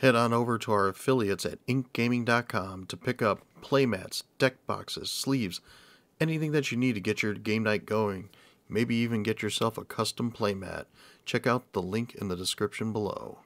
Head on over to our affiliates at inkgaming.com to pick up playmats, deck boxes, sleeves, anything that you need to get your game night going. Maybe even get yourself a custom playmat. Check out the link in the description below.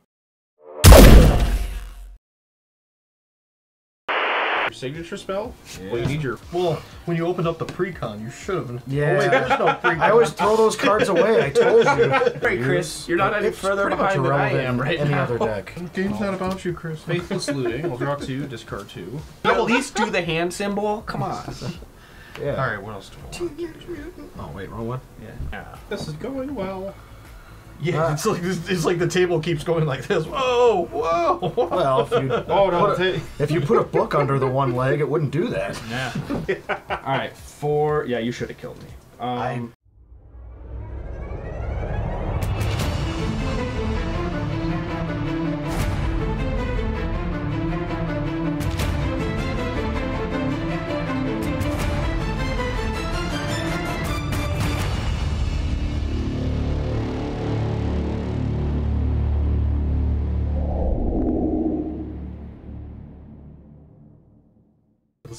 Your signature spell? Well, you need your. Well, when you opened up the pre-con, you should have. Yeah. Oh, wait, there's no pre-con. I always throw those cards away. I told you. Right, Chris, you're not any It's further pretty much behind than I irrelevant am in right any now. other deck. Game's not about you, Chris. Faithless looting. We'll draw two, discard two. At least do the hand symbol. Come on. Yeah. All right, what else do I want? Oh wait, wrong one. Yeah. Ah. This is going well. Yeah, Ah. it's like it's like the table keeps going like this. Whoa, whoa. whoa. Well, if you Oh no! put a, if you put a book under the one leg, it wouldn't do that. Yeah. All right, four. Yeah, you should have killed me. Um,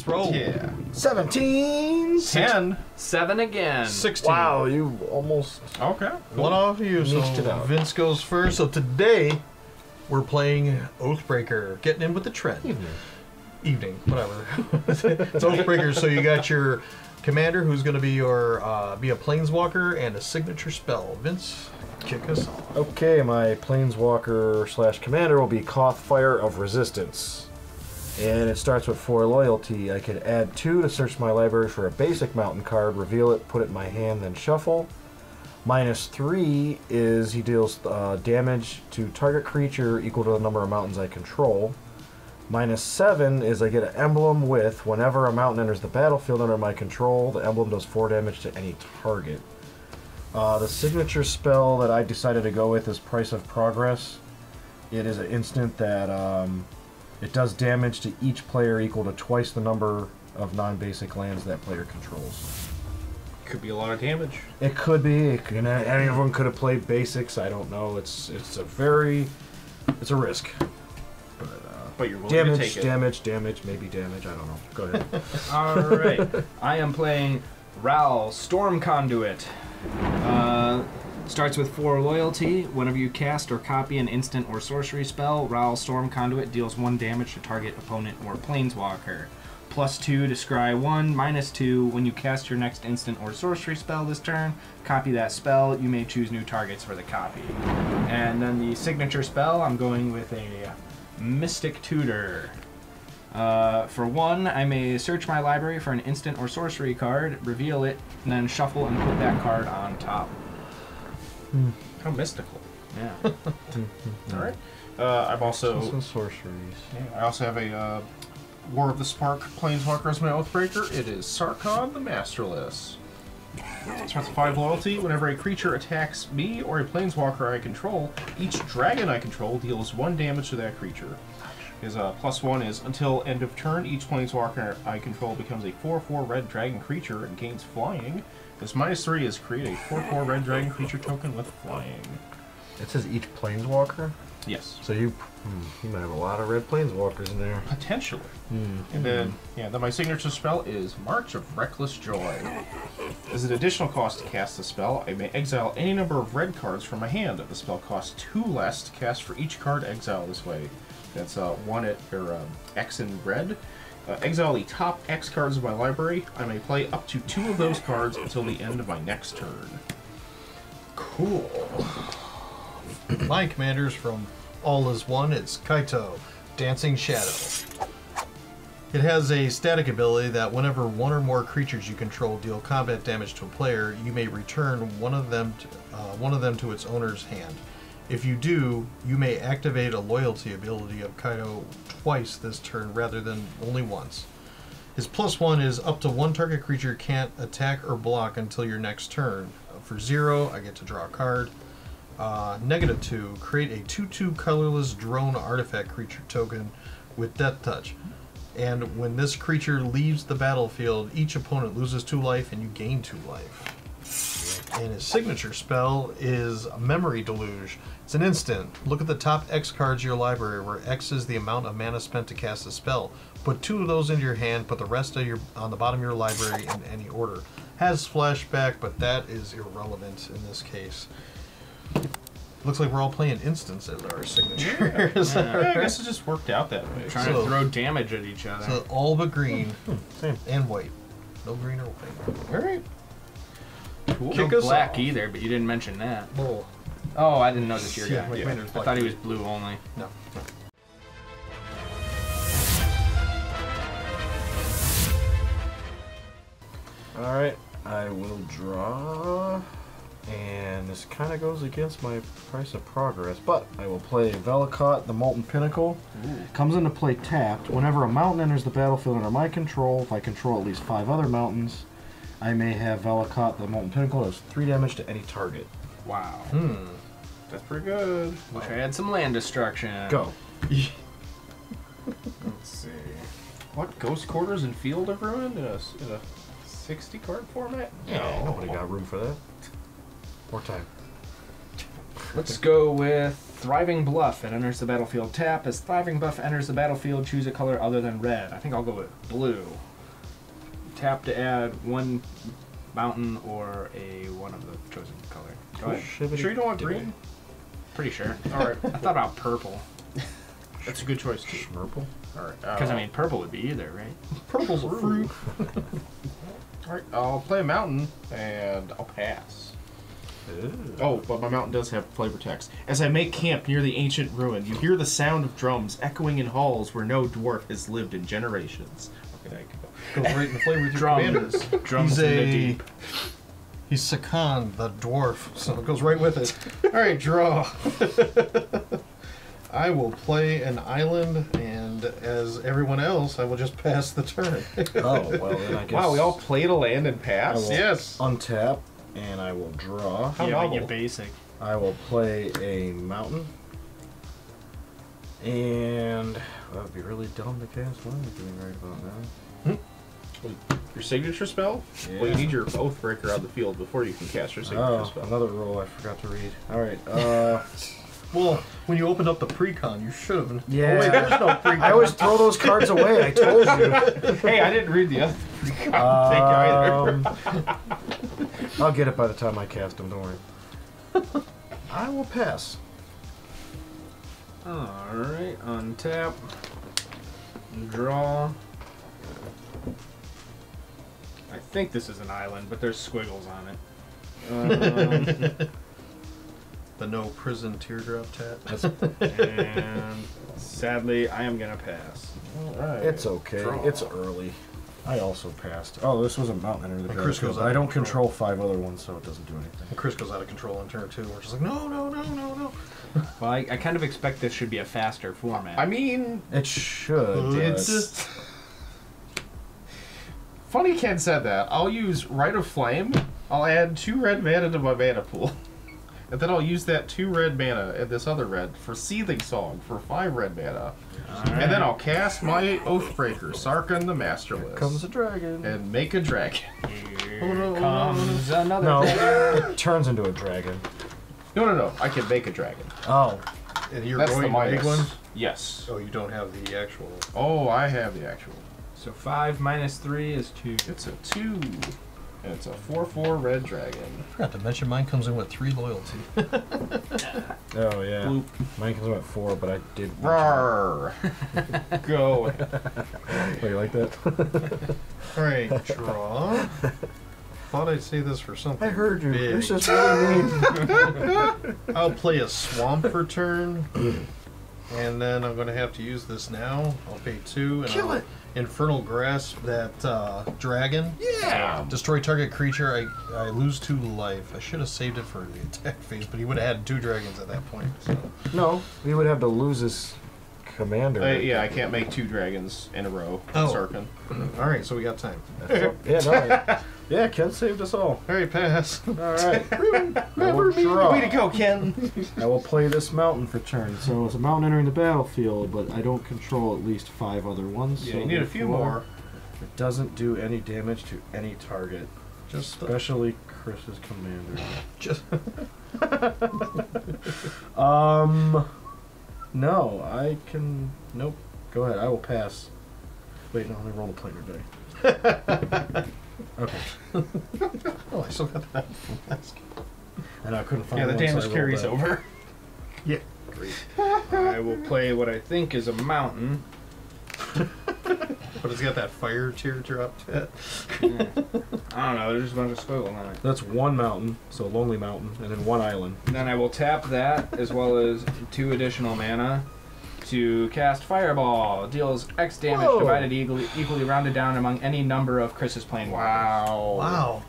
Let's roll. yeah. Seventeen. Ten. Seven again. Sixteen. Wow, you almost. Okay. One off you. So Niched it out. Vince goes first. So today we're playing Oathbreaker, getting in with the trend. Evening. Evening, whatever. it's Oathbreaker. So you got your commander, who's going to be your uh, be a planeswalker and a signature spell. Vince, kick us off. Okay, my planeswalker slash commander will be Koth Fire of Resistance. And it starts with four loyalty. I can add two to search my library for a basic mountain card, reveal it, put it in my hand, then shuffle. Minus three is he deals uh, damage to target creature equal to the number of mountains I control. Minus seven is I get an emblem with whenever a mountain enters the battlefield under my control, the emblem does four damage to any target. Uh, the signature spell that I decided to go with is Price of Progress. It is an instant that um, it does damage to each player equal to twice the number of non-basic lands that player controls. Could be a lot of damage. It could be. It could, any of them could have played basics. I don't know. It's it's a very it's a risk. But uh, But you're willing to damage, take it. damage, damage, maybe damage. I don't know. Go ahead. All right. I am playing Ral Storm Conduit. Uh, starts with four loyalty. Whenever you cast or copy an instant or sorcery spell, Ral Storm Conduit deals one damage to target opponent or planeswalker. Plus two to scry one, minus two. When you cast your next instant or sorcery spell this turn, copy that spell. You may choose new targets for the copy. And then the signature spell, I'm going with a Mystic Tutor. Uh, for one, I may search my library for an instant or sorcery card, reveal it, and then shuffle and put that card on top. How mystical. Yeah. All right. Uh, I'm also. Some sorceries. I also have a uh, War of the Spark Planeswalker as my Oathbreaker. It is Sarkhan the Masterless. Starts with 5 loyalty. Whenever a creature attacks me or a Planeswalker I control, each dragon I control deals 1 damage to that creature. His uh, plus 1 is until end of turn, each Planeswalker I control becomes a 4 4 red dragon creature and gains flying. His minus 3 is create a 4 4 red dragon creature token with flying. It says each planeswalker. Yes. So you hmm, you might have a lot of red planeswalkers in there. Potentially. And then, yeah, then my signature spell is March of Reckless Joy. As an additional cost to cast the spell, I may exile any number of red cards from my hand. The spell costs two less to cast for each card exiled this way. That's uh, one at or um, X in red. Uh, exile the top X cards of my library. I may play up to two of those cards until the end of my next turn. Cool. My commander's from All Is One. It's Kaito, Dancing Shadow. It has a static ability that whenever one or more creatures you control deal combat damage to a player, you may return one of them to, uh, one of them to its owner's hand. If you do, you may activate a loyalty ability of Kaito twice this turn rather than only once. His plus one is up to one target creature can't attack or block until your next turn. For zero, I get to draw a card. Uh, negative two, create a 2 2 colorless drone artifact creature token with Death Touch. And when this creature leaves the battlefield, each opponent loses two life and you gain two life. And his signature spell is Memory Deluge. It's an instant. Look at the top X cards of your library, where X is the amount of mana spent to cast a spell. Put two of those into your hand. Put the rest of your on the bottom of your library in any order. Has flashback, but that is irrelevant in this case. Looks like we're all playing instants as our signatures. Yeah, I guess it just worked out that way. Trying So- to throw damage at each other. so all but green hmm, Same. and white. No green or white. All right. Cool. no us black off. either, but you didn't mention that. Oh, Oh, I didn't notice your Yeah, guy. my commander's I thought he was blue only. no. Alright, I will draw. And this kind of goes against my price of progress, but I will play Valakut, the Molten Pinnacle. Comes into play tapped. Whenever a mountain enters the battlefield under my control, if I control at least five other mountains, I may have Valakut, the Molten Pinnacle, does three damage to any target. Wow. Hmm. That's pretty good. Wish I had some land destruction. Go. Let's see. What ghost quarters and field of ruin in a, in a 60 card format? No, nobody got room for that. More time. Let's go with Thriving Bluff. It enters the battlefield tap. As Thriving Bluff enters the battlefield, choose a color other than red. I think I'll go with blue. Tap to add one mountain or a one of the chosen color. Go ahead. Shibbity Sure you don't want dibbity. green? Pretty sure. All right. I thought about purple. That's a good choice too. Schmurple? All right. Because, I uh, mean, purple would be either, right? Purple's a fruit. All right. I'll play a mountain and I'll pass. Oh, but my mountain does have flavor text. As I make camp near the ancient ruin, you hear the sound of drums echoing in halls where no dwarf has lived in generations. Okay, I can go. Right in the flavor with your Drums. commanders. Drums He's in the a deep. he's Sakan, the dwarf, so it goes right with it. All right, draw. I will play an island, and as everyone else, I will just pass the turn. Oh, well, then I guess. Wow, we all played a land and I passed? will yes. untap, and I will draw. How yeah, but novel. you're basic. I will play a mountain. And oh, that would be really dumb to cast. What am I doing right about now? Your signature spell? Yeah. Well, you need your Oathbreaker out of the field before you can cast your signature Oh, spell. another rule I forgot to read. All right. Uh, Well, when you opened up the precon, you should have. yeah. Oh, wait, there's no precon. I always throw those cards away. I told you. hey, I didn't read the other. Thank you either. Um, I'll get it by the time I cast them. Don't worry. I will pass. Alright, untap. Draw. Think this is an island, but there's squiggles on it. Um, The no prison teardrop tat. and sadly, I am gonna pass. Alright. It's okay. Draw. It's early. I also passed. Oh, this was a mountain under the And Chris goes but I don't control. control five other ones, so it doesn't do anything. And Chris goes out of control on turn two. We're just like, no, no, no, no, no. Well, I, I kind of expect this should be a faster format. I mean, It should. It's but- just. Funny Ken said that. I'll use Rite of Flame. I'll add two red mana to my mana pool. And then I'll use that two red mana and this other red for Seething Song for five red mana. And then I'll cast my Oathbreaker, Sarkhan the Masterless. comes a dragon. and make a dragon. Here no, comes another No, dragon. it turns into a dragon. No, no, no. I can make a dragon. Oh, and you're That's the going to make minus. one. Yes. Oh, you don't have the actual. Oh, I have the actual. So 5 minus 3 is 2. It's a two. And it's a 4 4 red dragon. I forgot to mention mine comes in with three loyalty. oh yeah. Bloop. Mine comes out four, but I did. Rawr. Go. Oh, you like that? All right, draw. Thought I'd say this for something. I heard you. big. This is really mean. I'll play a swamp for turn, and then I'm going to have to use this now. I'll pay two, and Kill I'll it. Infernal grasp that uh, dragon. Yeah. Destroy target creature. I I lose two life. I should have saved it for the attack phase, but he would have had two dragons at that point. So. no, we would have to lose his commander. I, yeah, I can't make two dragons in a row. Oh. Sarkhan. All right, so we got time. yeah, no, I- yeah, Ken saved us all. All right, pass. All right. I will draw. Way to go, Ken. I will play this mountain for turn. So it's a mountain entering the battlefield, but I don't control at least five other ones. Yeah, so you need a few more. It doesn't do any damage to any target, Just the, especially Chris's commander. Just Um, no, I can. Nope. Go ahead. I will pass. Wait, no, let me roll the planar die. Okay. oh, I still got that from last. And I couldn't find. Yeah, the one, so I damage rolled carries that. over. Yeah. Great. I will play what I think is a mountain. But it's got that fire teardrop to it. I don't know. There's just a bunch of squiggle on it. That's one mountain, so Lonely Mountain, and then one island. Then I will tap that as well as two additional mana to cast Fireball. Deals X damage Whoa. divided equally, equally rounded down among any number of Chris's plane Wow. Wow.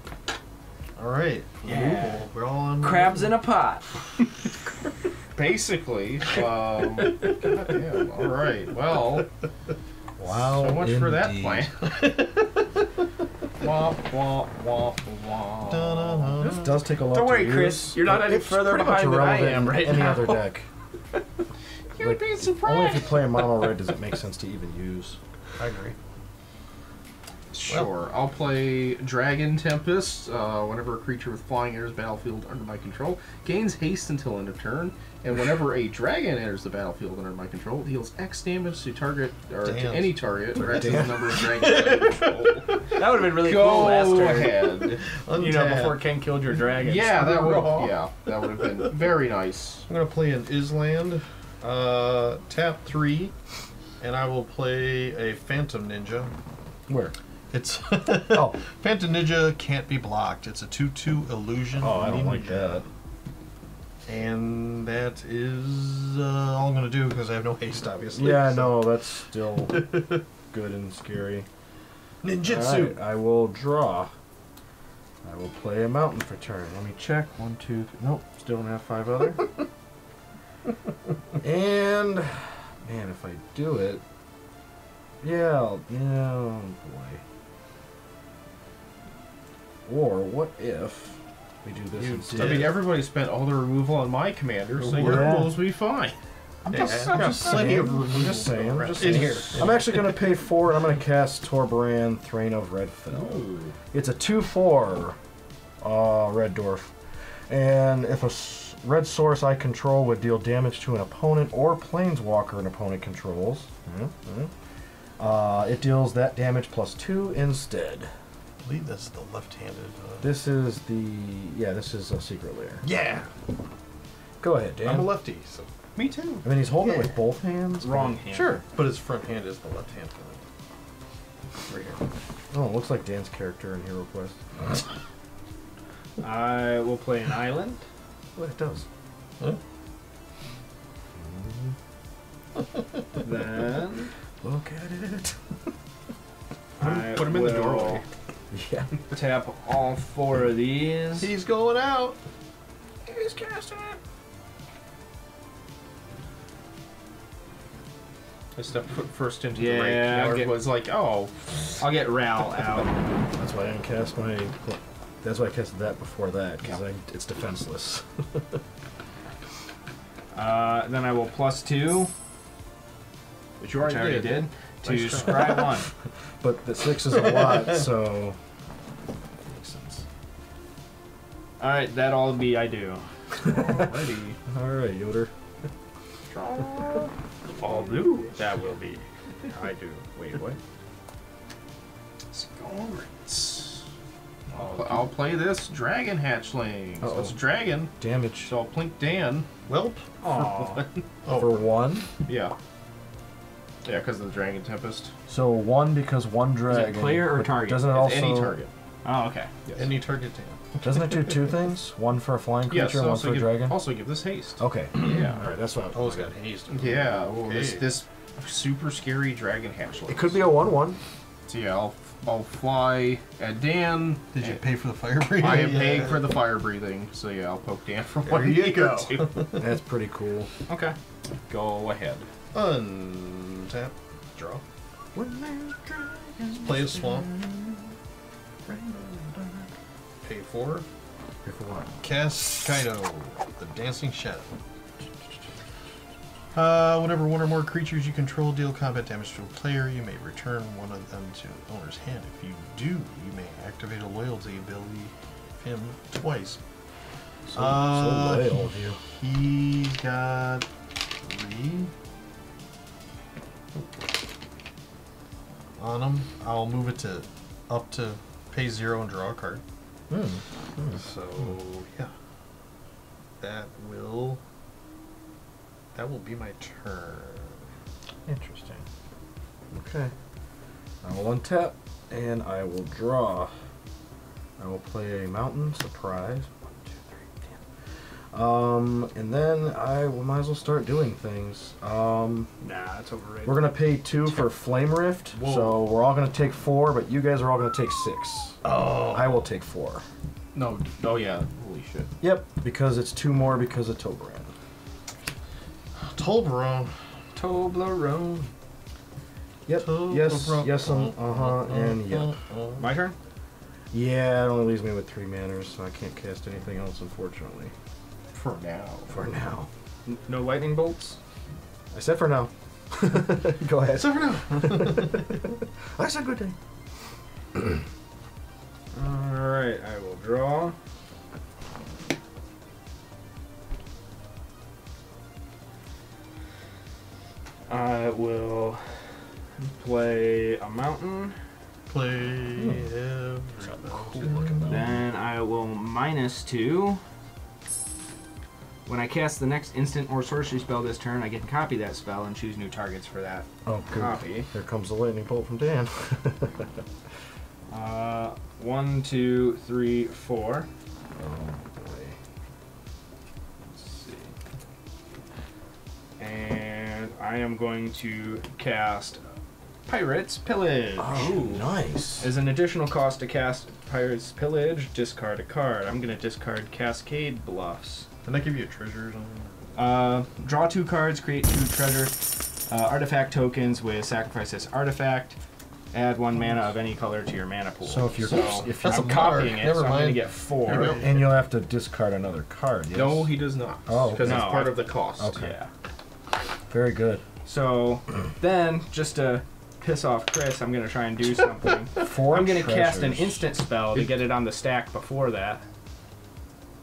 All right. Yeah. Cool. We're all on. Crabs in a pot. Basically, um, goddamn. All right. Well, Wow. so much for that plan. wah, wah, wah, wah. This does take a lot of. Don't to worry, use. Chris. You're not any further behind than I am right any now. other deck. You would be Only if you play a mono red does it make sense to even use. I agree. Sure. I'll play Dragon Tempest. Uh, whenever a creature with flying enters battlefield under my control, gains haste until end of turn. And whenever a dragon enters the battlefield under my control, it deals X damage to target or to any target, or to the number of dragons That would have been really Go cool last turn. ahead. You know, before Ken killed your dragon. Yeah, that would. Yeah, that would have been very nice. I'm gonna play an Island. Uh, tap three, and I will play a Phantom Ninja. Where? It's Oh, Phantom Ninja can't be blocked. It's a two-two illusion. oh, I don't like that. And that is uh, all I'm gonna do because I have no haste, obviously. Yeah, so- no, that's still good and scary. Ninjutsu. Alright, I will draw. I will play a mountain for turn. Let me check. One, One, two, three. Nope, still don't have five other. and man, if I do it, yeah, I'll, yeah, oh boy. Or what if we do this You instead? I mean, everybody spent all the removal on my commander, so your Yeah. rules will be fine. I'm just, I've I'm got just plenty saying. of I'm just saying. I'm around- just in saying. here. I'm actually going to pay four, and I'm going to cast Torbran, Thrain of Redfell. It's a 2 4 uh, Red Dwarf. And if a s- red source I control would deal damage to an opponent or planeswalker an opponent controls, mm, mm, uh, it deals that damage plus 2 instead. I believe that's the left-handed. Uh... This is the. Yeah, this is a secret layer. Yeah, Go ahead, Dan. I'm a lefty, so Me too. I mean, he's holding it with both hands. Wrong hand. sure. But his front hand is the left hand. Right here. Oh, it looks like Dan's character in Hero Quest. I will play an island. Well, it does. Huh? Then Look at it. I put 'em in the will doorway. Yeah. Tap all four of these. He's going out. He's casting it. I stepped foot first into Yeah, the ring. I'll Now get- everyone's like, oh, I'll get Ral out. That's why I didn't cast my. That's why I casted that before that because it's defenseless. Uh, then I will plus two, but you which I already already did. did, to Nice scry one. But the six is a lot, so makes sense. All right, that'll be I do. Alrighty. All right, Yoder. Draw. All do. That will be I do. Wait, what? Scorns. I'll, I'll play this dragon hatchling. So it's Uh-oh. dragon. Damage So I'll plink Dan. Welp. Aw. Oh, for one. Yeah. Yeah, because of the dragon tempest. So one because one dragon. player or target? Doesn't it It's also? any target. Oh, okay. Yes. any target Dan. Doesn't it do two things? One for a flying yes. creature, and one also for a give, dragon. Also give this haste. Okay. Yeah. All right, that's what. I Oh, it's got haste. Yeah. Well, this Okay. this super scary dragon hatchling. It could be a one-one. So yeah, I'll I'll fly at Dan. Did you pay for the fire breathing? I am Yeah. paying for the fire breathing. So yeah, I'll poke Dan for There one you go. That's pretty cool. Okay. Go ahead. Untap. Draw. Play a swamp. Pay for. Here for one. Cast Kaito, the Dancing Shadow. Uh, whenever one or more creatures you control deal combat damage to a player, you may return one of them to the owner's hand. If you do, you may activate a loyalty ability. Him twice. So, Uh, so loyal of you. He's got three on him. I'll move it to up to pay zero and draw a card. Hmm. So yeah, that will that will be my turn. Interesting. Okay. I will untap and I will draw. I will play a mountain surprise. One, two, three, damn. Um, and then I will, might as well start doing things. Um, Nah, it's overrated. we're gonna pay two for Flame Rift, Whoa. so we're all gonna take four, but you guys are all gonna take six. Oh, I will take four. No. Oh yeah. Holy shit. Yep, because it's two more because of Tobran. Tolbarone. Toblerone. Yep. Yes. Toblerone. Yes. Um. Uh huh. And yep. My turn? Yeah, it only leaves me with three manners, so I can't cast anything else, unfortunately. For now. For now. No lightning bolts? I said for now. Go ahead. So for now. I said good day. Alright, I will draw. I will play a mountain. Play Cool looking. Then I will minus two. When I cast the next instant or sorcery spell this turn, I get to copy that spell and choose new targets for that Oh, good. copy. Here comes the lightning bolt from Dan. Uh, one, two, three, four. oh boy. Let's see. And I am going to cast Pirates Pillage. Oh, nice. As an additional cost to cast Pirates Pillage, discard a card. I'm going to discard Cascade Bluffs. Didn't I give you a treasure or something? Uh, draw two cards, create two treasure uh, artifact tokens with sacrifice this artifact. Add one mana of any color to your mana pool. So if you're- if That's I'm a card. copying it, Never so I'm going to get four. There we go. And you'll have to discard another card. Yes? No, he does not. Oh, because no, it's part I- of the cost. Okay. Yeah. Very good. So then, just to piss off Chris, I'm gonna try and do something. Four I'm gonna cast an instant spell to get it on the stack before that.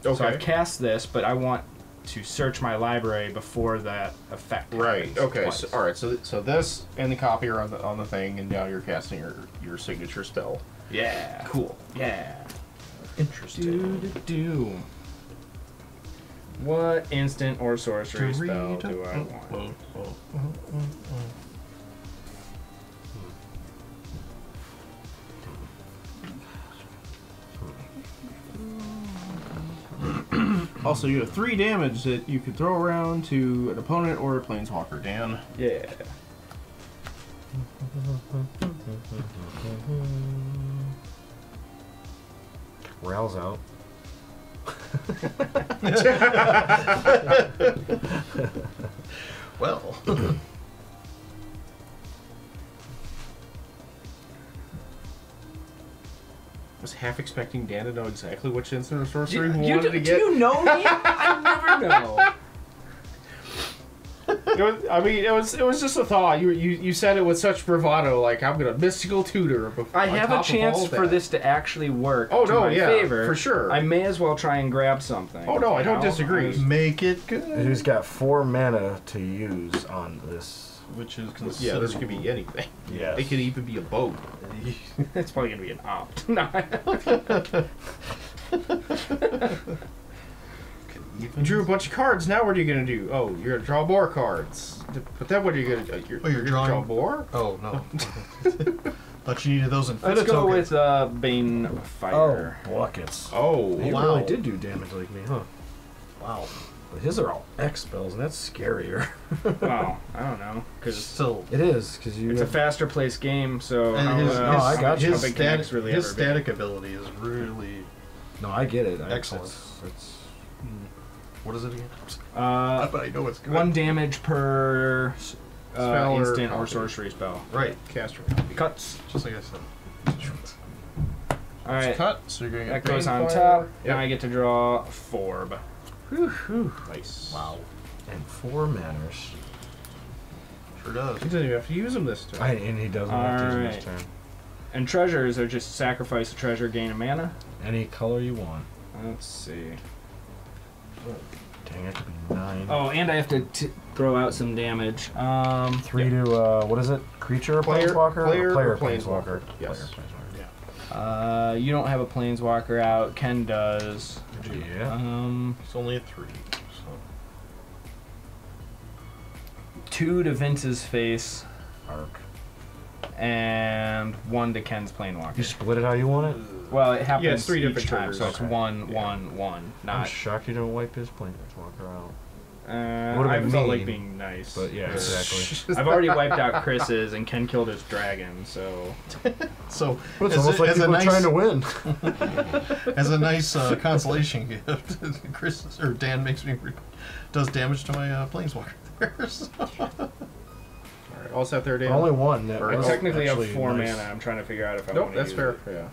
Okay. So I've cast this, but I want to search my library before that effect. Right. Okay. So, all right. So so this and the copy are on the on the thing, and now you're casting your your signature spell. Yeah. Cool. Yeah. Interesting. Do do do. What instant or sorcery spell do I oh, want? Oh, oh, also, you have three damage that you could throw around to an opponent or a planeswalker. Dan. Yeah. Ral's out. Well, I was half expecting Dan to know exactly which instant or sorcery Do, he you, wanted do, to do you know me? I never know. It was, I mean, it was it was just a thought. You, you you said it with such bravado, like I'm gonna mystical tutor. bef- I have a chance for this to actually work Oh, to no, my yeah, favor. for sure. I may as well try and grab something. Oh, no, I don't know? disagree. I make it good. And he's got four mana to use on this. Which is Yeah, this could be anything. Yes. It could even be a boat. It's probably gonna be an opt. No. You drew a bunch of cards. Now what are you gonna do? Oh, you're gonna draw more cards. But then what are you gonna do? You're, Oh, you're gonna draw more? Oh no. Thought you needed those in Let's go tokens. with uh, Bane Fire. Oh, buckets. Oh, He wow. really did do damage like me, huh? Wow. But his are all X spells, and that's scarier. Well, I don't know, because Still. it is, because you. it's a faster paced game. So And how, his, uh, no, I his, got you. his, How static, really his ever be? static ability is really. no, I get it. I, Excellent. It's, it's, What is it again? uh, but I know it's good. one damage per uh, Spell or instant or copy. sorcery spell. Right. caster. Cuts. Just like I said. All right. Cut. So you're gonna That goes on top. Yep. Now I get to draw Forb. Woohoo. Nice. Wow. and four manners. Sure does. He doesn't even have to use them this time. I, and he doesn't have to use Alright. this turn. And treasures are just sacrifice a treasure, gain a mana. Any color you want. Let's see. Dang, that could be nine. Oh, and I have to t- throw out some damage. Um, Three to uh, what is it? Creature or Player- planeswalker? player or player or planeswalker. planeswalker. Yes. Player uh, you don't have a planeswalker out. Ken does. Yeah. Um, It's only a three. So. two to Vince's face Arc. and one to Ken's planeswalker. You split it how you want it. Well, it happens Yeah, it's three different time, triggers. so it's Okay. one, Yeah. one, one. I'm Not. shocked you don't wipe his planeswalker out. Uh, Would've I been felt like mean, being nice. But yeah, exactly. I've already wiped out Chris's, and Ken killed his dragon. So So But it's almost a, like as a people nice, trying to win. as a nice uh, consolation gift, Chris or Dan makes me re- does damage to my uh, planeswalker there. so- Alright, all set there, Dan? Only one. That I technically have four nice. mana. I'm trying to figure out if I Nope, want to that's use fair. it. Yeah.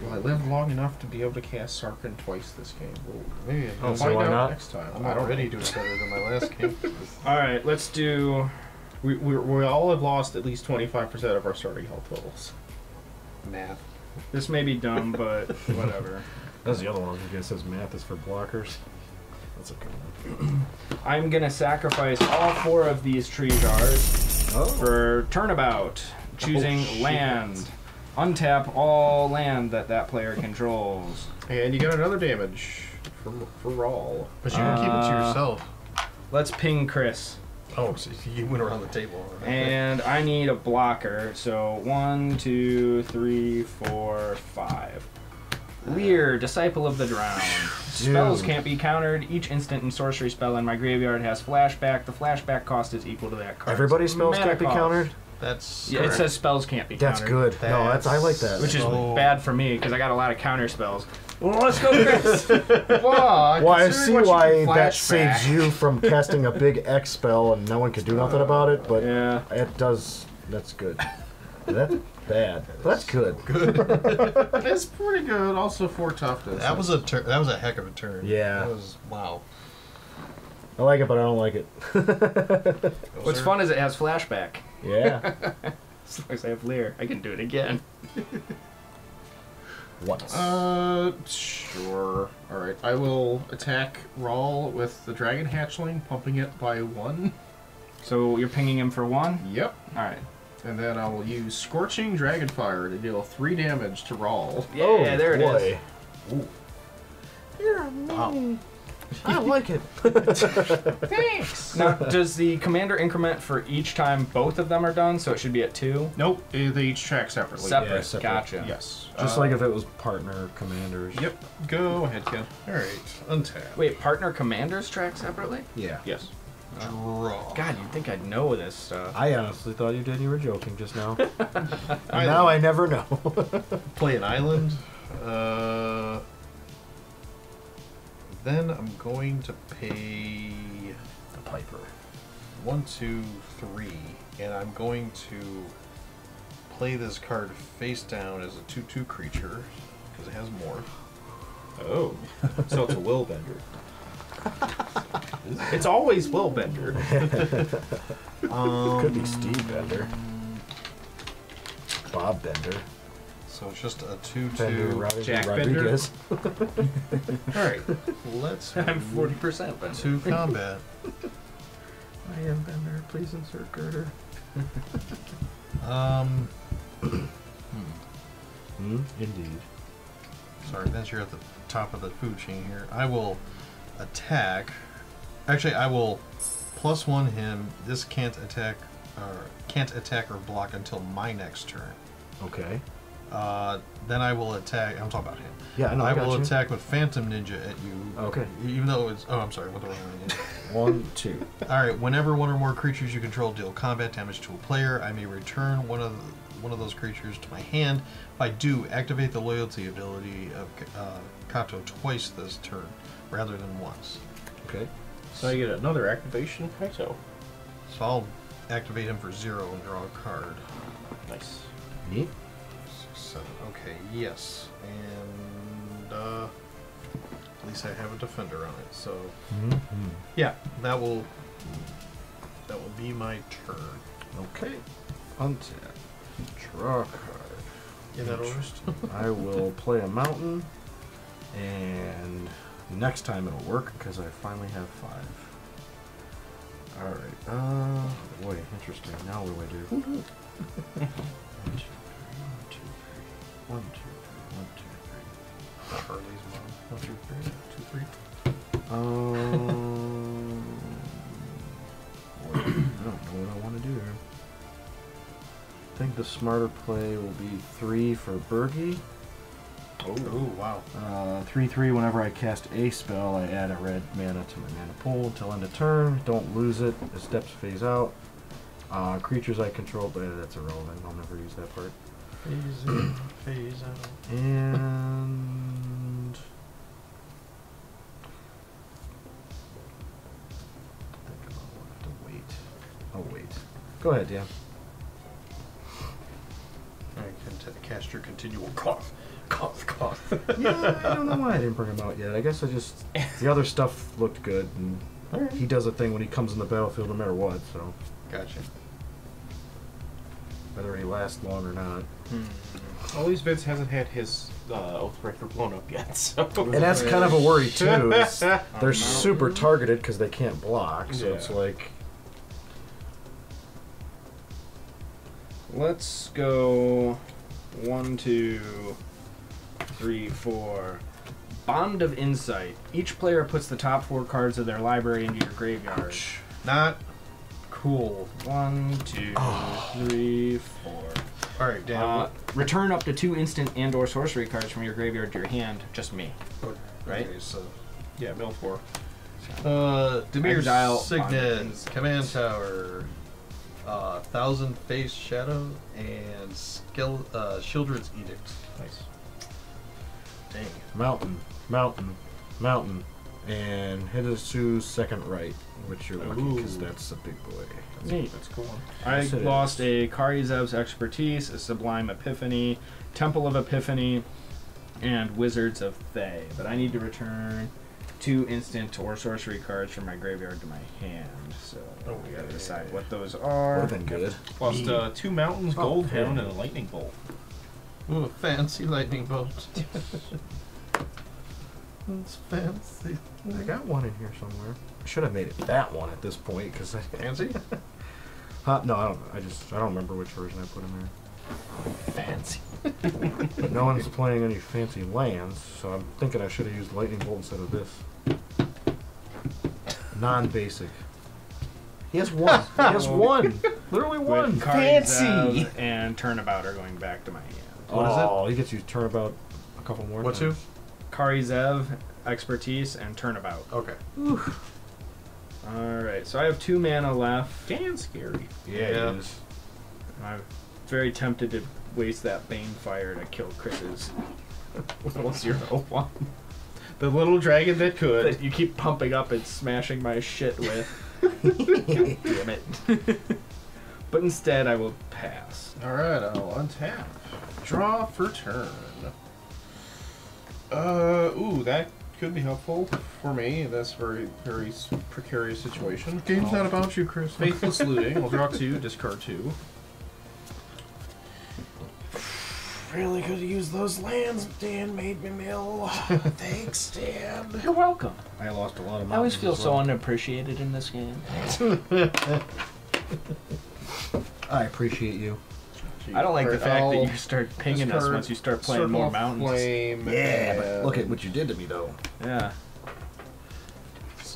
Well, I lived long enough to be able to cast Sarkhan twice this game. We'll Maybe Oh, we'll so find why out not? next time. I'm I don't already doing better than my last game. All right, let's do. We, we, we all have lost at least 25% of our starting health totals. Math. This may be dumb, but whatever. That's the other one. I guess says math is for blockers. That's okay. one. I'm gonna sacrifice all four of these tree jars Oh. for turnabout, oh, choosing shit. land. Untap all land that that player controls. And you get another damage for, for Ral. But you can keep it to Uh, yourself. Let's ping Chris. Oh, so you went around the table. And I need a blocker, so one, two, three, four, five. Lier, Disciple of the Drowned. Spells can't be countered. Each instant and sorcery spell in my graveyard has flashback. The flashback cost is equal to that card. Everybody's spells can't be cost. countered. That's Yeah, it says spells can't be That's countered. good. No, that's I like that. Which is Oh. bad for me because I got a lot of counter spells. Well, let's go, Chris. Well, Well, I considering see what you why can that flashback- saves you from casting a big X spell and no one can do nothing uh, about it, but yeah. it does. That's good. That's bad. But that's good. It's pretty good. Also, four toughness. that was a tur- that was a heck of a turn. Yeah. That was wow. I like it, but I don't like it. What's fun is it has flashback. Yeah. As long as I have Lier, I can do it again. Once. Uh, sure. All right. I will attack Ral with the Dragon Hatchling, pumping it by one. So you're pinging him for one? Yep. All right. And then I will use Scorching Dragonfire to deal three damage to Ral. Yeah, oh, there it is. boy. I like it. Thanks. Now, does the commander increment for each time both of them are done? So it should be at two? Nope. eh, They each track separately. Separate. yeah, separate. Gotcha. Yes. Just Uh, like if it was partner commanders. Yep. Go ahead, Ken. All right, untap. Wait, partner commanders track separately? Yeah. Yes. Draw. God, you'd think I'd know this stuff. I honestly thought you did. You were joking just now. I- now I never know. play an island. Uh, then I'm going to pay the Piper. one, two, three, and I'm going to play this card face down as a two-two creature because it has more. Oh. so it's a will bender. it's always will bender. Um, Could be Steve Bender. Bob Bender. So it's just a Bender two-two. Rodriguez. Jack Bender? Rodriguez. All right, let's I'm 40% but to combat. I am Bender. Please insert girder. Um, Hmm? Indeed. sorry, Vince, you're at the top of the food chain here. I will attack. Actually, I will plus one him. This can't attack, or can't attack or block until my next turn. Okay. Uh, then I will attack. I'm talking about him. Yeah, I know. I, I will you. attack with Phantom Ninja at you. Okay. Even though it's. Oh, I'm sorry. What the wrong one? One, two. All right. Whenever one or more creatures you control deal combat damage to a player, I may return one of the, one of those creatures to my hand. If I do, activate the loyalty ability of uh, Kaito twice this turn, rather than once. Okay. So I get another activation of Kaito. So I'll activate him for zero and draw a card. Nice. Neat. Okay. Yes. And uh, at least I have a defender on it. So Mm-hmm. yeah, that will that will be my turn. Okay. Untap. Draw a card. In that order. I will play a mountain And next time it'll work because I finally have five. All right. Uh, boy, interesting. Now what do I do? one, two, three, one, two, three. Harley's mom. One, two, three, two, three. Um, I don't know what I want to do here. I think the smarter play will be three for Birgi. Oh, wow. Uh, 3 3, whenever I cast a spell, I add a red mana to my mana pool until end of turn. Don't lose it. The steps phase out. Uh, creatures I control, but that's irrelevant. I'll never use that part. Phase in, phase out. And. think about what I have to wait. Oh, wait. Go ahead, yeah. I can t- cast your continual cough. Cough, cough. yeah, I don't know why I didn't bring him out yet. I guess I just. The other stuff looked good, and Alright. he does a thing when he comes in the battlefield no matter what, so. Gotcha. Whether he lasts long or not. At least Vince hasn't had his uh, Oathbreaker blown up yet, so. And that's kind of a worry too. They're super targeted because they can't block, so it's like Let's go one, two, three, four. Bond of Insight. Each player puts the top four cards of their library into your graveyard. Not cool. One, two, three, four. All right, Dan. Uh, return up to two instant and/or sorcery cards from your graveyard to your hand. Just me. what- right? So. Yeah, mill four. Uh, Dimir Exile Signet, Command Tower, uh, Thousand Face Shadow, and Skill, uh, Sheoldred's Edict. Nice. Dang. mountain, mountain, mountain, and hit us to second right, which you're lucky because that's a big boy. Neat. That's cool. I Yes, lost is. a Kari Zev's Expertise, a Sublime Epiphany, Temple of Epiphany, and Wizards of Thay. But I need to return two instant or sorcery cards from my graveyard to my hand. So we gotta Okay. decide what those Would are. have been good. Lost uh, two mountains, Oh, gold okay. hound, and a lightning bolt. Ooh, fancy lightning bolt. It's fancy. I got one in here somewhere. I should have made it that one at this point because Fancy? Huh? No, I don't. I just I don't remember which version I put in there. Fancy. But no one's playing any fancy lands, so I'm thinking I should have used lightning bolt instead of this. Non-basic. He has one. He has one. Literally one. Fancy. And Turnabout are going back to my hand. What is it? Oh, he gets you turnabout a couple more. What two? times. Kari Zev, Expertise, and Turnabout. Okay. Alright, so I have two mana left. Damn scary. Yeah, Yeah. he is. I'm very tempted to waste that Bane Fire to kill Chris's. Level zero one. The little dragon that could. that you keep pumping up and smashing my shit with. Damn it. but instead, I will pass. Alright, I'll untap. Draw for turn. Uh, ooh, that could be helpful for me. That's very, very precarious situation. Game's not um, about you, Chris. Faithless looting. I'll draw two, discard two. Really could use those lands Dan made me mill. Thanks, Dan. You're welcome. I lost a lot of. I always feel as so well. unappreciated in this game. I appreciate you. I don't like the fact that you start pinging us once you start playing Circle more mountains. Flame Yeah, but look at what you did to me, though. Yeah.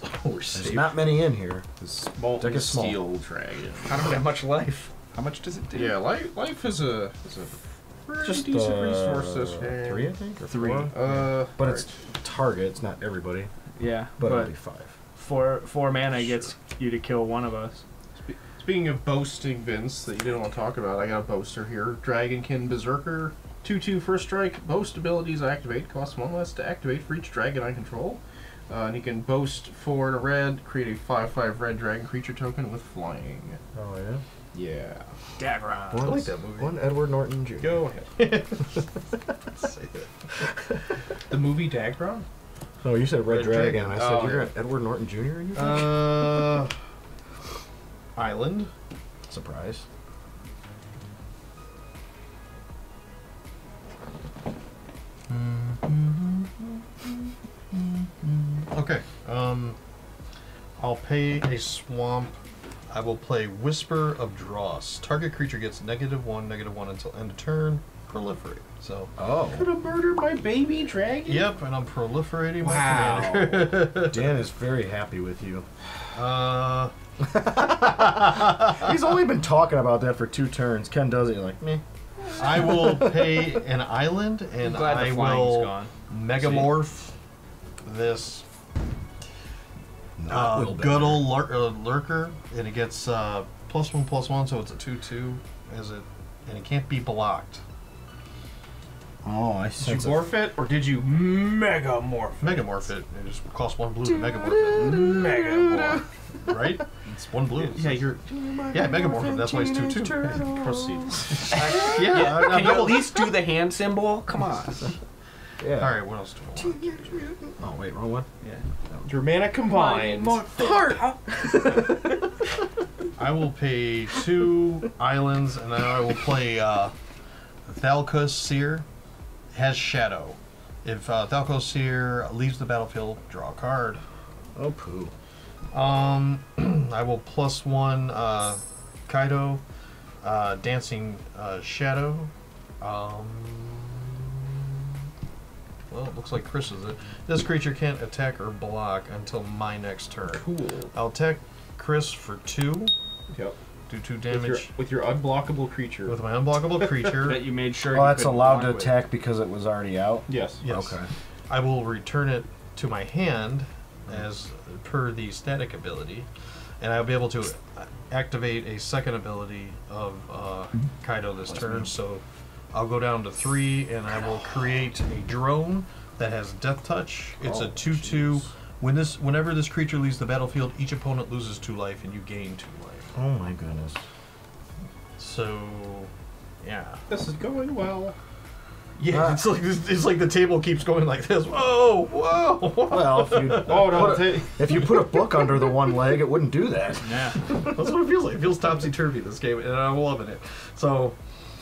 We're There's safe. not many in here. This Molten deck is small. Steel Dragon. I don't have much life. How much does it do? Yeah, life, life is a is a pretty Just decent uh, resource this game. three, I think, or Three. four? Uh, But it's target. It's not everybody. Yeah, But, but, it'll be five. four four mana gets you to kill one of us. Spe- Speaking of boasting, Vince, that you didn't want to talk about, I got a boaster here. Dragonkin Berserker. 2 2 first strike. Boast abilities activate. Costs one less to activate for each dragon I control. Uh, and you can boast 4 and a red, create a 5 5 red dragon creature token with flying. Oh yeah. Yeah. Dagron. I like that movie. One Edward Norton Jr. Go ahead. Say it. the movie Dagron? No, you said Red, Red Dragon. Dragon. I said Oh, you're yeah. an Edward Norton Jr. in your Uh, Island. Surprise. Mm-hmm. Okay. Um, I'll pay a swamp. I will play Whisper of Dross. Target creature gets negative one, negative one until end of turn. Proliferate. So. Oh. Could have murdered my baby dragon. Yep, and I'm proliferating wow. my. Dan is very happy with you. Uh, He's only been talking about that for two turns. Ken does it, you're like, me. I will pay an island, and glad the I flying's will gone. megamorph this Not uh, Will good old lur- uh, lurker, and it gets uh, plus one plus one, so it's a two-two, as it, and it can't be blocked. Oh, I Did you morph it or did you mega morph? Megamorph it. It just costs one blue to megamorph Mega morph. it, right? It's one blue. Yeah, you're. Yeah, megamorph it. That's why it's two-two. Proceed. Yeah. I- I'm Can you at least do the hand symbol? Come on. Yeah. All right. What else do I want? Oh, wait, wrong one? Yeah. Your mana combined. Heart. I will pay two islands, and then I will play uh, Thalakos Seer. Has Shadow. If uh, Thalakos Seer leaves the battlefield, draw a card. Oh, poo. Um, I will plus one uh, Kaito, uh, Dancing uh, Shadow. Um, well, it looks like Chris is it. This creature can't attack or block until my next turn. Cool. I'll attack Chris for two, Yep. do two With your, damage with your unblockable creature. with my unblockable creature. That you made sure. Oh, you that's allowed to block with. attack because it was already out? yes. Yes. Okay. I will return it to my hand as per the static ability, and I'll be able to activate a second ability of uh, Kaito this turn. So I'll go down to three, and I will create a drone that has Death Touch. It's a two-two. When this, whenever this creature leaves the battlefield, each opponent loses two life, and you gain two life. Oh, my goodness. So, yeah. This is going well. Yeah, Ah. it's like it's like the table keeps going like this. Whoa, whoa. whoa. Well, if you, Oh no! put a, if you put a book under the one leg, it wouldn't do that. Yeah. That's what it feels like. It feels topsy turvy this game, and I'm loving it. So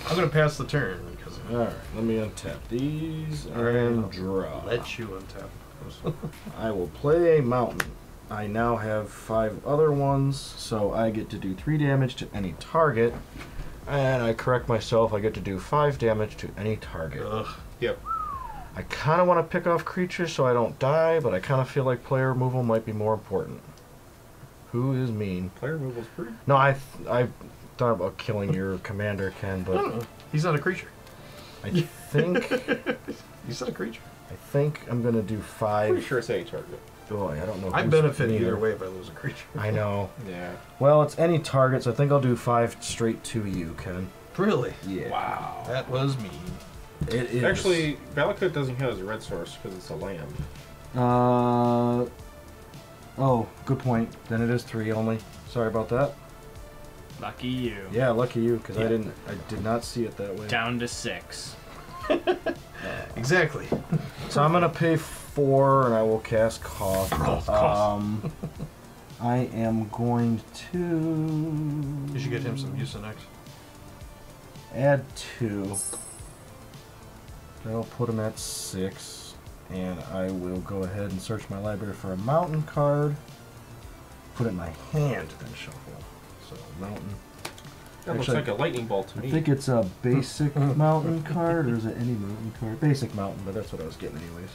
I'm gonna pass the turn because Alright, let me untap these and I'll draw. let you untap. I will play a mountain. I now have five other ones, so I get to do three damage to any target. And I correct myself, I get to do five damage to any target. Ugh. Yep. I kind of want to pick off creatures so I don't die, but I kind of feel like player removal might be more important. Who is mean? Player removal's pretty. No, I th- I thought about killing your commander, Ken, but. He's not a creature. I think He's not a creature. I think I'm gonna do 5... Pretty five. sure it's a target. Boy, I don't know. I benefit meaner. either way if I lose a creature. I know. Yeah. Well, it's any target, so I think I'll do five straight to you, Ken. Really? Yeah. Wow. That was mean. It is. Actually, Valakut doesn't count as a red source because it's a land. Uh. Oh, good point. Then it is three only. Sorry about that. Lucky you. Yeah, lucky you, because I didn't. I did not see it that way. Down to six. Exactly. So I'm gonna pay four, and I will cast Koth. Um, I am going to. You should get him some Mucinex. Add two. That'll put him at six. And I will go ahead and search my library for a mountain card. Put it in my hand, then shuffle. So, mountain. That looks like a lightning bolt to I me. I think it's a basic mountain card, or is it any mountain card? Basic mountain, but that's what I was getting anyways.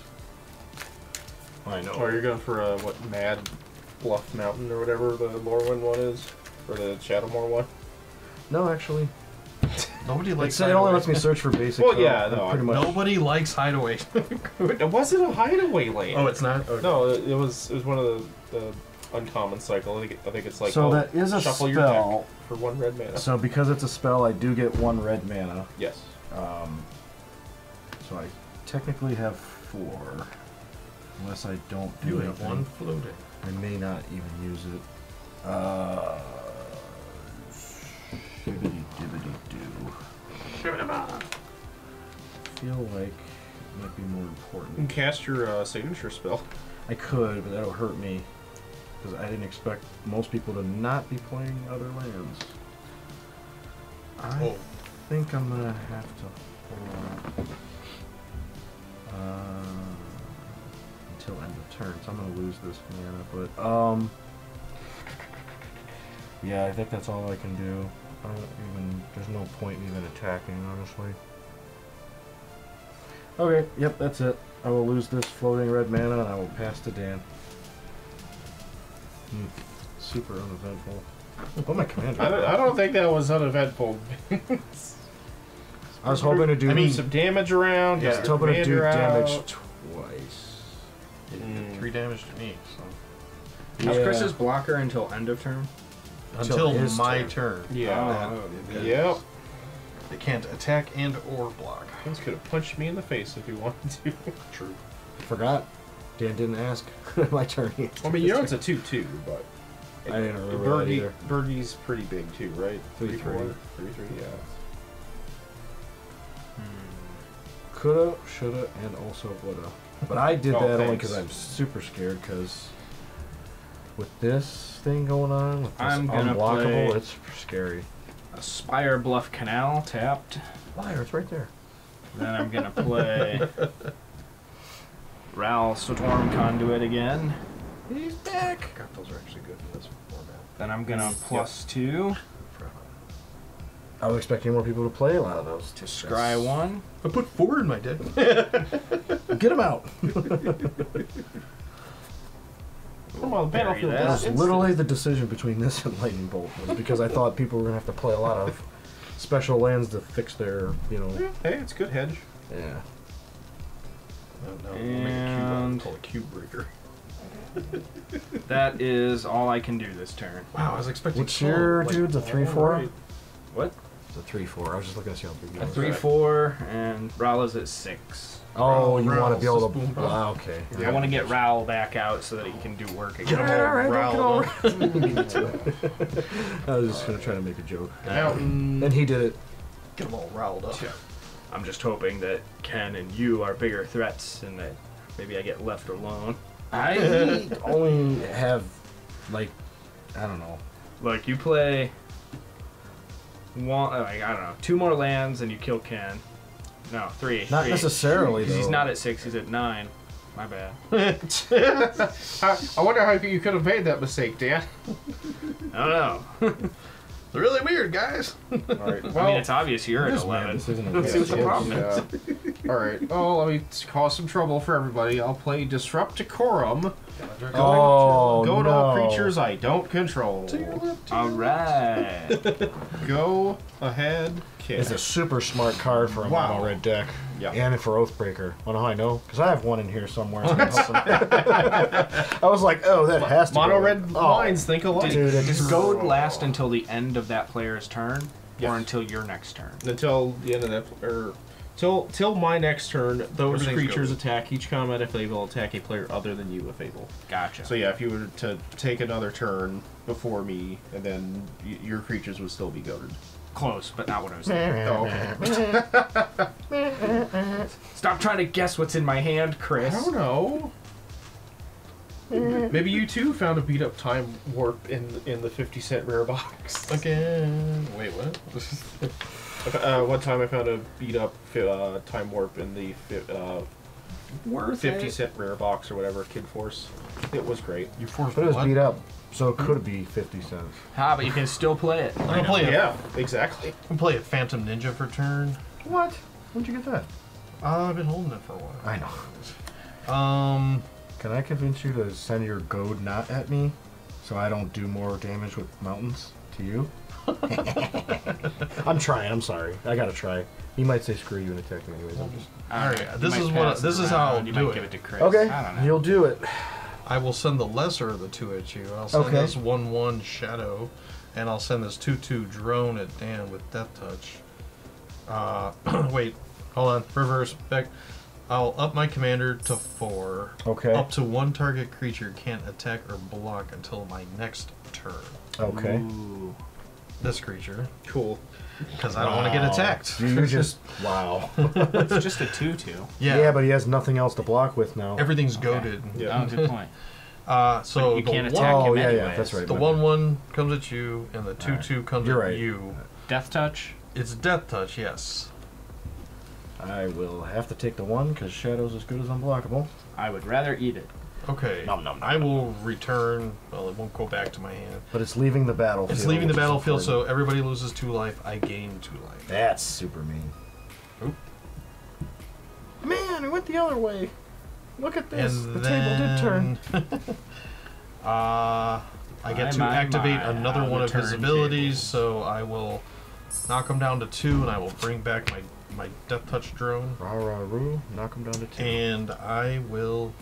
I know. Or you're going for a what Mad Bluff Mountain or whatever the Lorwyn one is, or the Shadowmoor one. No, actually. Nobody likes. It's, it only lets me search for basic. Well, card, yeah, no, pretty I- much. Nobody likes Hideaway. It wasn't a hideaway land. oh, it's not. Okay. No, it it was it was one of the, the uncommon cycle. I think, I think it's like so oh, that is a shuffle your deck spell. for one red mana. So because it's a spell, I do get one red mana. yes. Um, so I technically have four, unless I don't do You anything. one floating. I may not even use it. Uh, shibbity dibbity doo. Feel like it might be more You can important. cast your uh, signature spell. I could, but that'll hurt me because I didn't expect most people to not be playing other lands. I Oh, think I'm gonna have to hold on uh, until end of turn. So I'm gonna lose this mana, but um, Yeah, I think that's all I can do. I don't even. There's no point in even attacking, honestly. Okay, yep, that's it. I will lose this floating red mana and I will pass to Dan. Hmm, Super uneventful. Oh, my commander. I don't, I don't think that was uneventful. I was hoping to do. I mean, some damage around. I Yeah, was hoping to do damage out. Three damage to me. So. How's Yeah. Chris's blocker until end of turn? Until, Until my turn. turn. Yeah. Oh, that- Yep. They can't attack and or block. Vince could have punched me in the face if he wanted to. True. Forgot. Dan didn't ask. my turn. I mean, you know it's a two-two, but I didn't remember that either. Birgi's pretty big too, right? Three, four? three. Three, three, yeah. Hmm. Coulda, shoulda, and also woulda. But I did Oh, that only because I'm super scared. Because with this thing going on, with this I'm unblockable, play- it's scary. A Spirebluff Canal tapped. Liar, it's right there. Then I'm gonna play Ral Storm Conduit again. He's back. God, those are actually good in this format. Then I'm gonna plus two I was expecting more people to play a lot of those. to scry one. I put four in my deck. Get them out. Come on, Bury battlefield. that. That does was literally the decision between this and Lightning Bolt was because I thought people were gonna have to play a lot of special lands to fix their, you know. Yeah, Hey, it's good hedge. Yeah. No, no, we'll make a cube out of And- it called a cube breaker. That is all I can do this turn. Wow, I was expecting. What's your like, dude? The three four? alright. What? It's a three four. I was just looking at see how big you A three four and Ral is at six. Oh, you want to be able just to? boom. Wow, okay. I want to get Ral back out so that he can do work Get again. him all Alright, riled don't. I was just gonna try to make a joke. Mountain. And he did it. Get them all riled up. I'm just hoping that Ken and you are bigger threats and that maybe I get left alone. I only have like I don't know. Like you play one, uh, like I don't know, two more lands and you kill Ken. No, three. Not three. necessarily Because he's not at six. He's at nine. My bad. I, I wonder how you could have made that mistake, Dan. I don't know. They're really weird, guys. All right. Well, I mean, it's obvious you're at This man, eleven. this isn't a Let's see what the problem yes. is. All right. Oh, let me cause some trouble for everybody. I'll play Disrupt Decorum. Oh Go to no! all creatures I don't control. All right. Go ahead, kid. It's a super smart card for a Wow. mono red deck. Yeah. And for Oathbreaker. Wanna know how I know? Because I have one in here somewhere. so I'm hoping- I was like, oh, that has to Mono go. red Oh. lines think alike. Dude, Does just- goad last until the end of that player's turn, Yes. or until your next turn? Until the end of that, or till till my next turn, those Everything's creatures attack each combat if they will attack a player other than you if able. Gotcha. So yeah, if you were to take another turn before me, and then y- your creatures would still be goaded. Close, but not what I was saying. Oh, okay. Stop trying to guess what's in my hand, Chris. I don't know. Maybe you too found a beat up time warp in in the fifty cent rare box. Again. Wait, what? Uh, one time I found a beat up uh, time warp in the uh, Worth fifty it. cent rare box or whatever Kid Force. It was great. you forced But it was what? beat up, so it could be 50 cents. Ah, but you can still play it. I'm gonna play it. Yeah, exactly. I'm gonna play a Phantom Ninja for turn. What? When'd you get that? Uh, I've been holding it for a while. I know. Um, Can I convince you to send your goad not at me so I don't do more damage with mountains to you? I'm trying, I'm sorry. I gotta try. He might say screw you and attack me anyways. I'm just... All right, this is what- this is how I'll around, You do might it. give it to Chris. Okay, I don't know. you'll do it. I will send the lesser of the two at you. I'll send Okay. this one one shadow, and I'll send this two two drone at Dan with death touch. Uh, wait, hold on, reverse back. I'll up my commander to four. Okay. Up to one target creature can't attack or block until my next turn. Okay. Ooh. This creature, Cool. because I don't want to get Wow. attacked. You you just wow. It's just a two-two. Yeah, Yeah. but he has nothing else to block with now. everything's Okay. goaded. Yeah. Oh, good point. Uh, so But you the can't one, attack oh him yeah, yeah, anyways. that's right. the my one bad. one comes at you, and the two two comes You're at right. you. Death touch. It's death touch, yes. I will have to take the one because Shadow's as good as unblockable. I would rather eat it. Okay. Nom, nom, nom, I nom, will return. Well, it won't go back to my hand. But it's leaving the battlefield. It's leaving the battlefield, so everybody loses two life. I gain two life. That's super mean. Oop. Man, it went the other way. Look at this. And the then, table did turn. uh, I get My, to my, activate my, another how one of his abilities, tables. so I will knock him down to two, and I will bring back my my death touch drone, Rah rah roo. Knock him down to two. and I will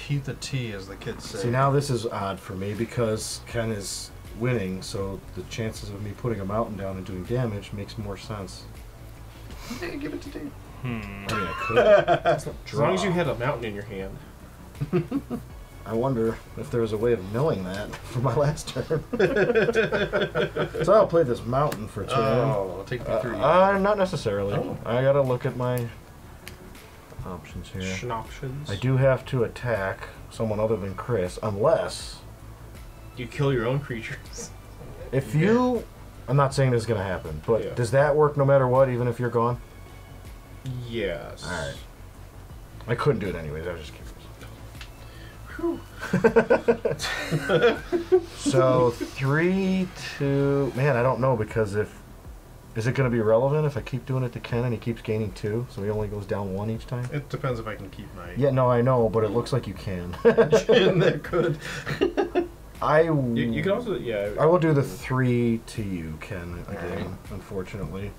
P the T, as the kids say. See, now this is odd for me because Ken is winning, so the chances of me putting a mountain down and doing damage makes more sense. Hey, give it to Dave. Hmm. I mean, I could. As long as you had a mountain in your hand. I wonder if there was a way of knowing that for my last turn. so I'll play this mountain for two. Oh, take me Uh, through. uh, not necessarily. Oh. I gotta look at my options here. Schnoptions. I do have to attack someone other than Chris, unless You kill your own creatures. if you. I'm not saying this is gonna happen, but Yeah. does that work no matter what, even if you're gone? Yes. All right. I couldn't do it anyways. I was just curious. so three, two. Man, I don't know because if is it going to be relevant if I keep doing it to Ken and he keeps gaining two, so he only goes down one each time? It depends if I can keep my. Yeah, no, I know, but it looks like you can. and that could. I You, you can also, yeah. I will do the three to you, Ken, again, unfortunately.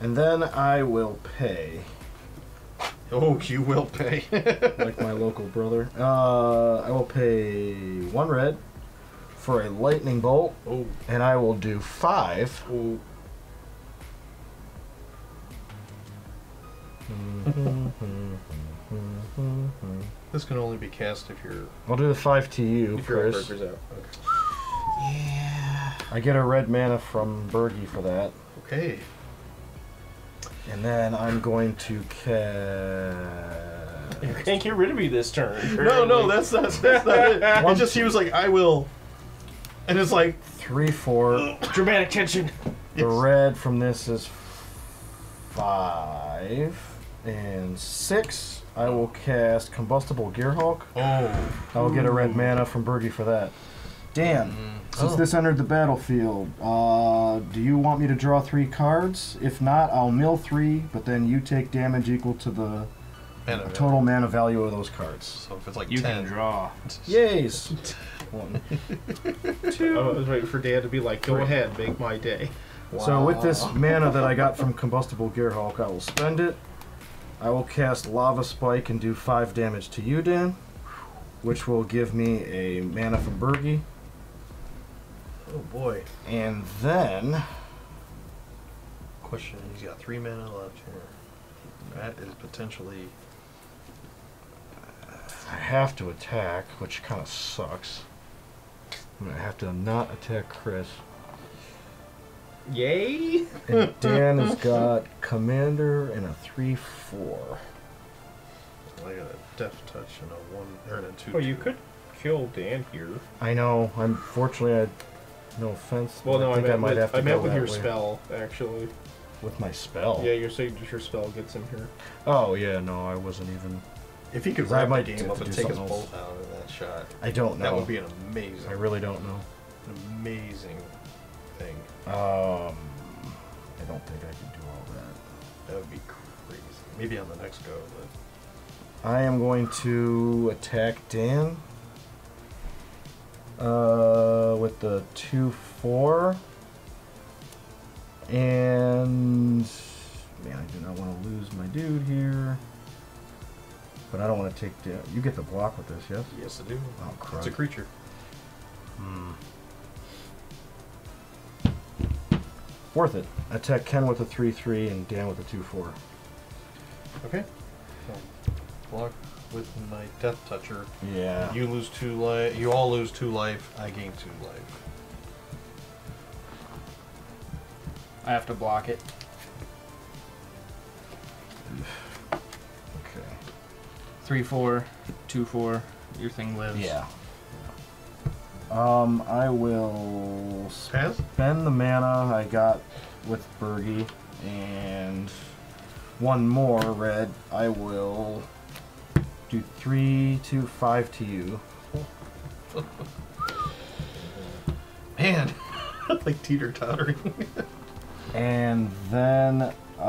And then I will pay, Oh, you will pay. like my local brother. Uh, I will pay one red for a lightning bolt, Oh, and I will do five. oh. this can only be cast if you're. I'll do the five to you, If your Chris. burger's out. I get a red mana from Birgi for that. Okay. And then I'm going to cast. You can't get rid of me this turn. No, no, that's not. That's not it. One- It just he was like, I will, and it's like, Three, four. dramatic tension. The red from this is five and six. I will cast Combustible Gearhulk. oh, I will get a red mana from Birgi for that. Dan, since Oh. this entered the battlefield, uh, do you want me to draw three cards? If not, I'll mill three, but then you take damage equal to the mana total mana value of those cards. So if it's like You ten, can draw. Yays! One. I was waiting for Dan to be like, go ahead, make my day. So with this mana that I got from Combustible Gearhulk, I will spend it. I will cast Lava Spike and do five damage to you, Dan, which will give me a mana from Birgi. Oh boy. And then Question: He's got three mana left here. That is potentially. I have to attack, which kind of sucks. I'm gonna have to not attack Chris. Yay! And Dan has got Commander and a three-four. I got a death touch and a one or a two. Well, oh, you could kill Dan here. I know. Unfortunately, I. No offense. Well, no, I, think meant might with, have to I meant with your way. spell, actually. With my spell. Yeah, your signature spell gets him here. Oh yeah, no, I wasn't even. If he could I wrap might the have game to up and do take us something else. both out of that shot, I don't know. that would be an amazing, I really don't know. an amazing thing. Um, I don't think I can do all that. That would be crazy. Maybe on the next go, but I am going to attack Dan. Uh, with the two four. And man, I do not want to lose my dude here. But I don't want to take da- You get the block with this, yes? yes, I do. Oh, crud. It's a creature. Hmm. Worth it. Attack Ken with a 3 3 and Dan with a 2 4. Okay. So, block with my death toucher. Yeah. You lose two life. You all lose two life. I gain two life. I have to block it. Three, four, two, four. Your thing lives. Yeah. Um, I will Pass. spend the mana I got with Birgi and one more red. I will do three, two, five to you. Man, like teeter tottering. And then I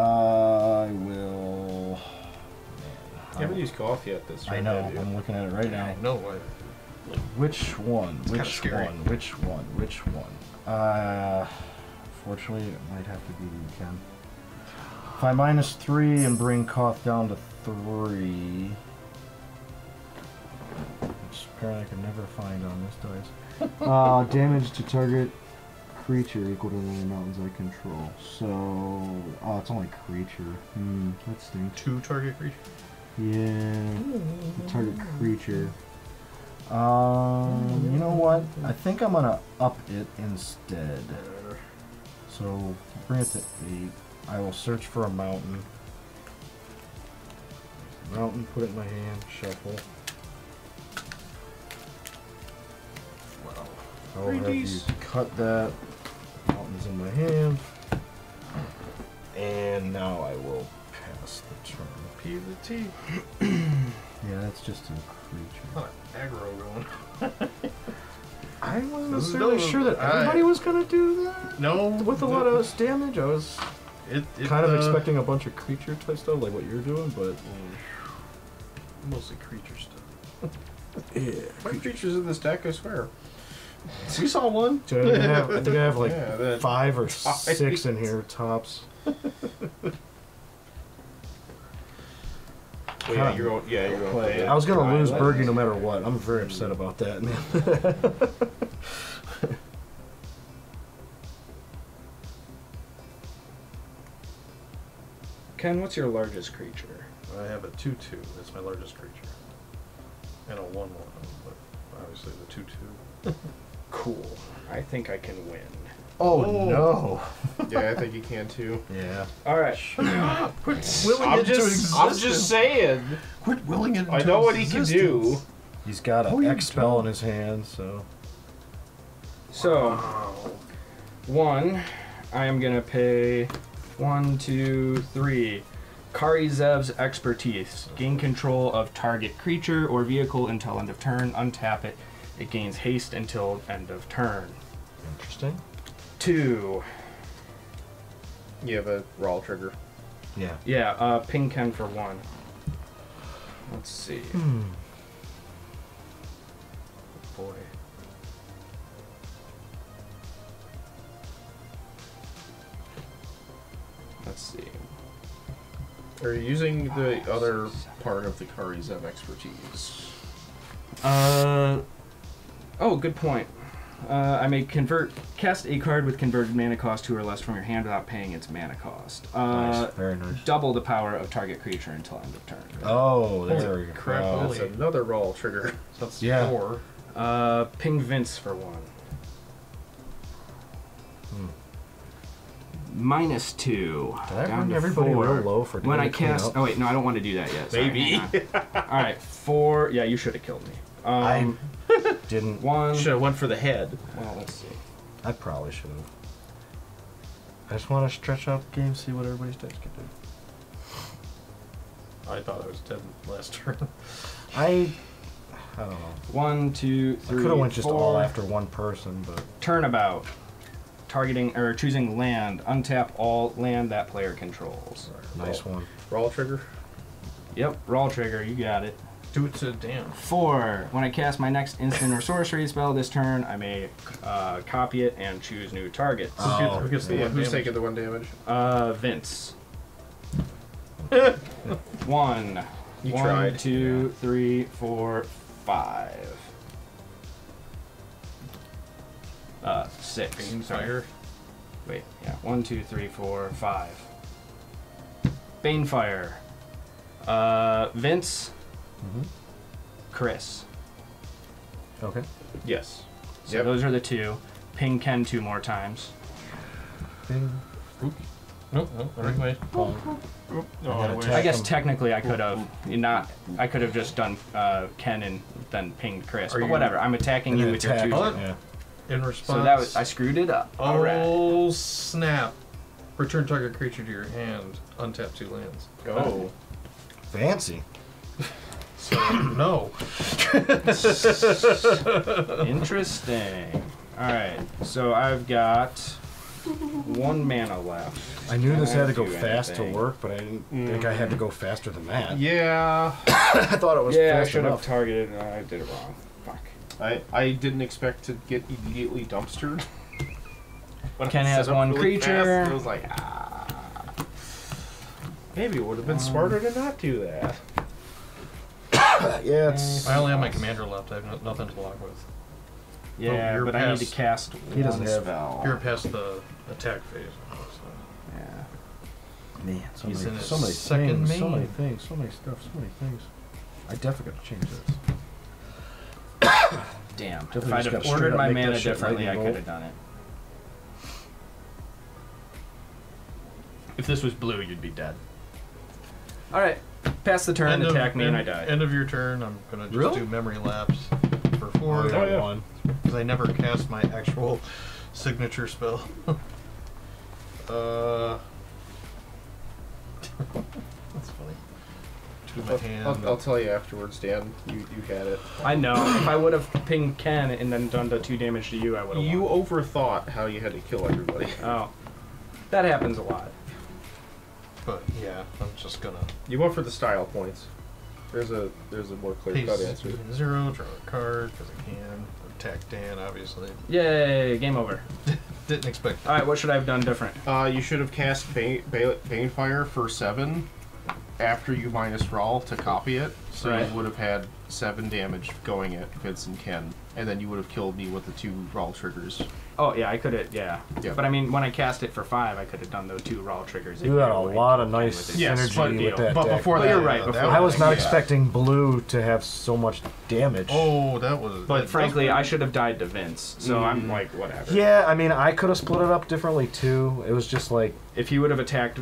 haven't used golf yet this I know. I'm looking at it right now. no way. Which one? kinda Which scary. one? Which one? Which one? Uh, fortunately, it might have to be Ken. If I minus three and bring Koth down to three, which apparently I can never find on this dice. uh, damage to target creature equal to the number of mountains I control. So, oh, it's only creature. Hmm, that stinks. Two target creature. Yeah, the target creature. Um, you know what? I think I'm gonna up it instead. So bring it to eight. I will search for a mountain. Mountain, put it in my hand, shuffle. I will have you cut that. Mountain's in my hand. And now I will pass the turn. P to the T. Yeah, that's just a creature. Not aggro going. I wasn't necessarily no- sure that I- everybody was gonna do that No, with a lot of damage. I was It, it, kind of uh, expecting a bunch of creature type stuff like what you're doing, but mostly creature stuff. yeah. What creatures in this deck, I swear. We saw one. I, think I, have, I think I have like Yeah, five or Five. six in here tops. Well, yeah, you're going, yeah, you're going to. I was gonna lose Twilight. Birgi no matter what. I'm very upset about that, man. Ken, what's your largest creature? I have a two-two. That's my largest creature. And a one-one, but obviously the two-two. Cool. I think I can win. Oh, Oh. no. Yeah, I think you can too. Yeah. All right. Quit willing I'm into just, I'm just saying. Quit willing it. I know what he can do. He's got an you X spell in his hand, so. So, one, I am gonna pay one, two, three. Kari Zev's expertise. Gain control of target creature or vehicle until end of turn. Untap it. It gains haste until end of turn. Interesting. Two. You have a Ral trigger. Yeah. Yeah, uh, ping Ken for one. Let's see. Hmm. Boy. Let's see. Are you using the other part of the Kari Zev expertise? Uh. Oh, good point. Uh, I may convert cast a card with converted mana cost two or less from your hand without paying its mana cost. Uh, nice. Very nice. Double the power of target creature until end of turn. Oh, there we go. crap, Oh. That's another Ral trigger. So that's Yeah. four. Uh, ping Vince for one. Hmm. Minus two. Did I down bring to everybody four. real low for When I cast, oh wait, no, I don't want to do that yet. Sorry, Maybe. All right, four. Yeah, you should have killed me. Um, Didn't. one. Should have went for the head. Well, let's see. I probably should have. I just want to stretch out the game, see what everybody's decks can do. I thought I was dead last turn. I. I don't know. One, two, I could have went just all after one person, but Turnabout. Targeting or choosing land. Untap all land that player controls. nice one. Ral trigger. Yep, roll trigger. You got it. Do it to Dan. Four. When I cast my next instant or sorcery spell this turn, I may uh, copy it and choose new targets. Who Oh, who gets the one who's damage? taking the one damage? Uh, Vince. One. You One, tried. two, three, four, five. Uh, six. Green fire. Wait, yeah. One, two, three, four, five. Banefire. Uh, Vince. Mhm. Chris. Okay. Yes. So Yep. those are the two. Ping Ken two more times. Nope, nope, alright, wait. Pong. No, I. I guess technically I could have not. I could have just done uh, Ken and then pinged Chris. Are but whatever. I'm attacking you then with your attack. two. Oh, Yeah. In response. So that was I screwed it up. All right. Oh snap! Return target creature to your hand. Untap two lands. Oh. Fancy. So no. Interesting. All right, so I've got one mana left. I knew this had to go Do fast to work, but I didn't think I had to go faster than that. Yeah, I thought it was Yeah, I fast should have enough. targeted. and I did it wrong. Fuck. I I didn't expect to get immediately dumpstered. When I Ken has one really creature. fast, I was like, ah. Maybe it would have been smarter to not do that. Yeah, it's. I only have my commander left. I have no, nothing to block with. Yeah, you're but I need to past- cast He doesn't have- spell. You're past the attack phase. So. Yeah. Man, so He's many, so many second things, so many things, so many stuff, so many things. I definitely got to change this. Damn. Definitely if I'd have ordered my mana differently, I could have done it. If this was blue, you'd be dead. All right, pass the turn, End of- attack me, and I die. End of your turn. I'm gonna just Really? do memory lapse for four. Oh, yeah. One. Because I never cast my actual signature spell. uh. That's funny. To my I'll, hand. I'll, I'll tell you afterwards, Dan. You you had it. I know. if I would have pinged Ken and then done the two damage to you, I would have. You won. overthought how you had to kill everybody. Oh, that happens a lot. But yeah, I'm just gonna You went for the style points. There's a there's a more clear cut answer. zero, draw a card because I can. Attack Dan, obviously. Yay! Game over. Didn't expect All right, what should I have done different? Uh, you should have cast Bane, Bane, Banefire for seven after you minus Ral to copy it. So Right. you would have had seven damage going at Vince and Ken, and then you would have killed me with the two Ral triggers. Oh yeah, I could have. Yeah. Yeah. But I mean, when I cast it for five, I could have done those two Ral triggers. You had a lot of nice Yes, synergy but- with that but deck. before that, you're right, before that I was not yeah. expecting blue to have so much damage. Oh, that was. But that- frankly, I should have died to Vince. So I'm Mm. like, whatever. Yeah, I mean, I could have split it up differently too. It was just like If he would have attacked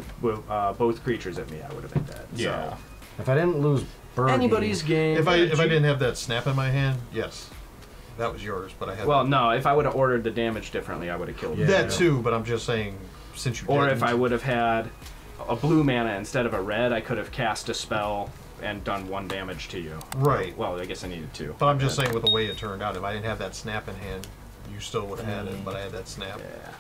uh, both creatures at me, I would have been dead. Yeah. So. if I didn't lose Birgi, Anybody's game. If I if I didn't have that snap in my hand, yes, that was yours. But I had Well, no. If I would have ordered the damage differently, I would have killed Yeah. you. that too. But I'm just saying, since you Or if didn't- I would have had a blue mana instead of a red, I could have cast a spell and done one damage to you. right. Well, I guess I needed two. But I'm just saying, with the way it turned out, if I didn't have that snap in hand, you still would have had it. But I had that snap. Yeah.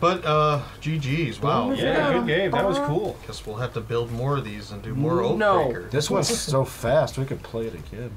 But uh, GG's. Wow. Yeah, good game. That was cool. Guess we'll have to build more of these and do more No. Oathbreaker. This one's so fast we could play it again.